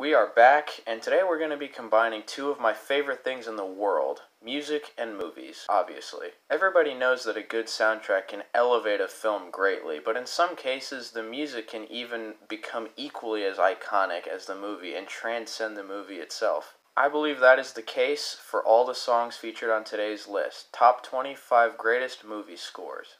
We are back, and today we're going to be combining two of my favorite things in the world music and movies, obviously. Everybody knows that a good soundtrack can elevate a film greatly, but in some cases, the music can even become equally as iconic as the movie and transcend the movie itself. I believe that is the case for all the songs featured on today's list top 25 greatest movie scores.